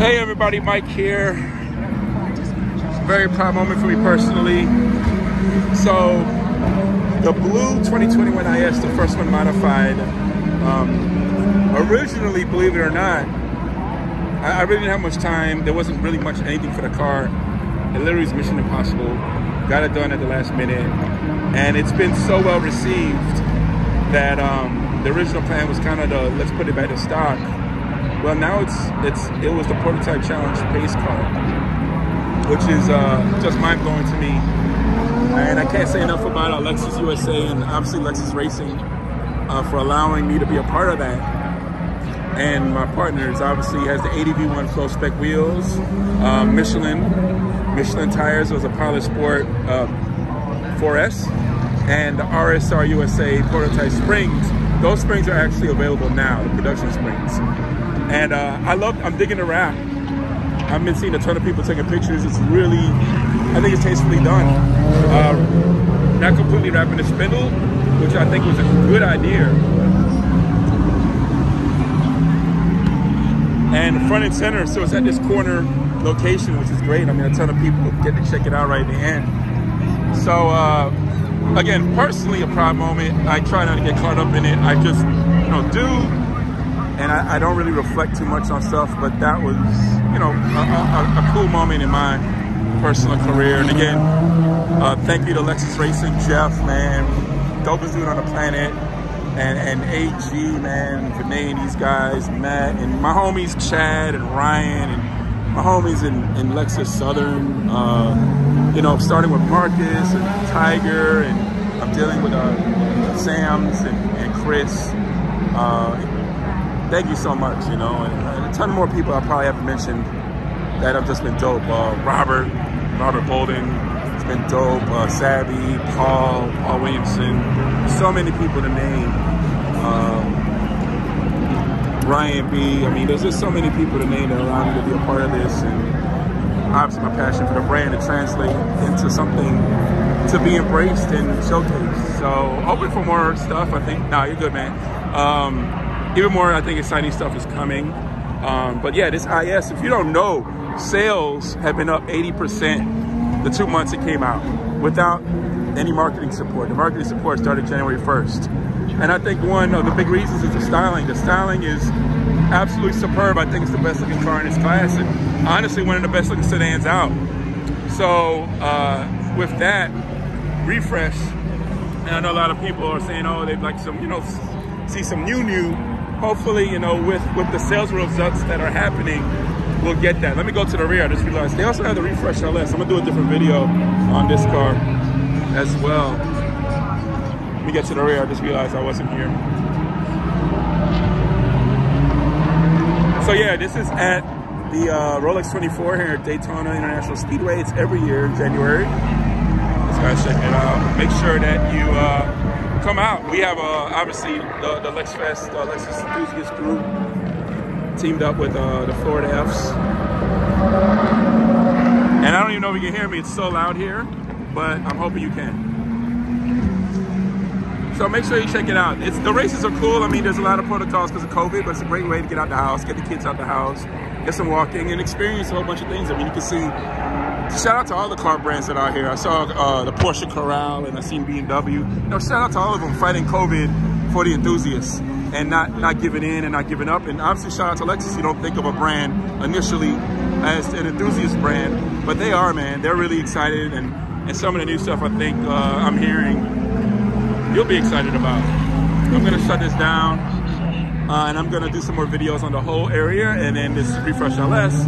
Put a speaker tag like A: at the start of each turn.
A: Hey everybody, Mike here. Very proud moment for me personally. So, the blue 2021 IS, the first one modified, um, originally, believe it or not, I, I, really didn't have much time. There wasn't really much anything for the car. It literally was mission impossible. Got it done at the last minute. And it's been so well received that um, the original plan was kind of the let's put it back to stock well, now it's it's it was the prototype challenge pace car, which is uh, just mind blowing to me. And I can't say enough about uh, Lexus USA and obviously Lexus Racing uh, for allowing me to be a part of that. And my partners obviously has the ADV1 flow spec wheels, uh, Michelin, Michelin tires was a Pilot Sport 4S, uh, and the RSR USA prototype springs. Those springs are actually available now, the production springs. And uh, I love, I'm digging wrap. I've been seeing a ton of people taking pictures. It's really, I think it's tastefully done. Uh, not completely wrapping the spindle, which I think was a good idea. And front and center, so it's at this corner location, which is great. I mean, a ton of people get to check it out right in the end. So, uh, again, personally, a proud moment. I try not to get caught up in it. I just, you know, do and I, I, don't really reflect too much on stuff, but that was, you know, a, a, a cool moment in my personal career. And again, uh, thank you to Lexus Racing, Jeff, man, dopest dude on the planet, and, and AG, man, Vinay and these guys, Matt, and my homies Chad and Ryan, and my homies in, in Lexus Southern, uh, you know, starting with Marcus and Tiger, and I'm dealing with uh, Sam's and, and Chris. Uh, thank you so much, you know, and, and, a ton more people I probably haven't mentioned that have just been dope. Uh, Robert, Robert Bolden, it's been dope. Uh, Savvy, Paul, Paul Williamson, so many people to name. Um, Ryan B. I mean, there's just so many people to name that allow me to be a part of this, and obviously my passion for the brand to translate into something to be embraced and showcased. So hoping for more stuff. I think. Nah, you're good, man. Um, even more, I think, exciting stuff is coming. Um, but yeah, this IS, if you don't know, sales have been up 80% the two months it came out without any marketing support. The marketing support started January 1st. And I think one of the big reasons is the styling. The styling is absolutely superb. I think it's the best looking car in its class and honestly one of the best looking sedans out. So uh, with that refresh, and I know a lot of people are saying, oh, they'd like some, you know, see some new, new hopefully, you know, with, with the sales results that are happening, we'll get that. Let me go to the rear. I just realized they also have the refresh LS. I'm gonna do a different video on this car as well. Let me get to the rear. I just realized I wasn't here. So yeah, this is at the uh, Rolex 24 here at Daytona International Speedway. It's every year in January. Let's guys check it out. Make sure that you uh, come out. We have uh, obviously the, the Lex Fest, uh, Lexus Enthusiast group teamed up with uh, the Florida Fs. And I don't even know if you can hear me. It's so loud here, but I'm hoping you can. So make sure you check it out. It's The races are cool. I mean, there's a lot of protocols because of COVID, but it's a great way to get out the house, get the kids out the house, get some walking, and experience a whole bunch of things. I mean, you can see shout out to all the car brands that are here. I saw uh, the Porsche Corral and I seen BMW. You know, shout out to all of them fighting COVID for the enthusiasts and not not giving in and not giving up. And obviously, shout out to Lexus. You don't think of a brand initially as an enthusiast brand, but they are, man. They're really excited, and and some of the new stuff I think uh, I'm hearing, you'll be excited about. I'm gonna shut this down. Uh, and I'm gonna do some more videos on the whole area and then this refresh LS